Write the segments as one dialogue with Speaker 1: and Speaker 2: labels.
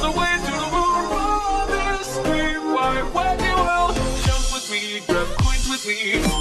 Speaker 1: All the way to the moon. Promise me, why? When you will? Jump with me, coins with me.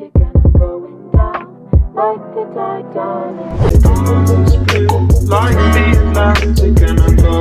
Speaker 2: you're gonna going down like the
Speaker 1: Atlantic. Like going.